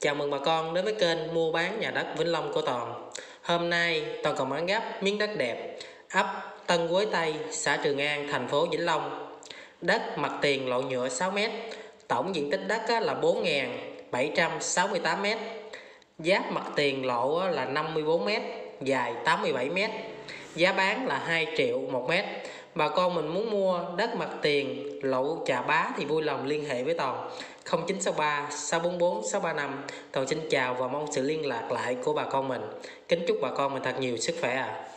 Chào mừng bà con đến với kênh mua bán nhà đất Vĩnh Long của Toàn. Hôm nay Toàn còn bán gấp miếng đất đẹp, ấp Tân Quế Tây, xã Trường An, thành phố Vĩnh Long. Đất mặt tiền lộ nhựa 6m, tổng diện tích đất là 4.768m. Giáp mặt tiền lộ là 54m, dài 87m. Giá bán là 2 triệu 1 mét. Bà con mình muốn mua đất mặt tiền lậu Trà Bá thì vui lòng liên hệ với Toàn 0963 644 635. Toàn xin chào và mong sự liên lạc lại của bà con mình. Kính chúc bà con mình thật nhiều sức khỏe ạ. À.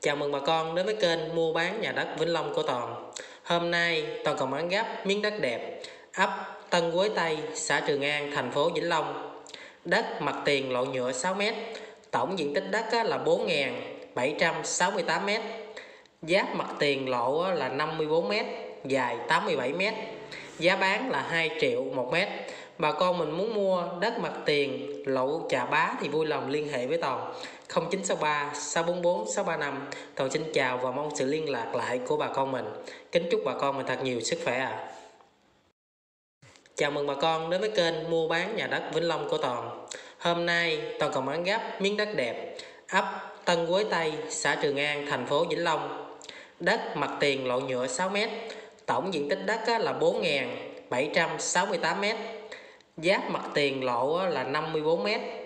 Chào mừng bà con đến với kênh mua bán nhà đất Vĩnh Long của Toàn. Hôm nay Toàn còn bán gấp miếng đất đẹp, ấp Tân Quế Tây, xã Trường An, thành phố Vĩnh Long. Đất mặt tiền lộ nhựa 6m, tổng diện tích đất là 4.768m Giáp mặt tiền lộ là 54m, dài 87m. Giá bán là 2 triệu 1 mét. Bà con mình muốn mua đất mặt tiền lộ Trà Bá thì vui lòng liên hệ với Toàn 0963 644 635. Toàn xin chào và mong sự liên lạc lại của bà con mình. Kính chúc bà con mình thật nhiều sức khỏe ạ. À. Chào mừng bà con đến với kênh mua bán nhà đất Vĩnh Long của Toàn. Hôm nay Toàn còn bán gấp miếng đất đẹp, ấp Tân Quế Tây, xã Trường An, thành phố Vĩnh Long đất mặt tiền lộ nhựa 6m tổng diện tích đất là 4.768m giáp mặt tiền lộ là 54m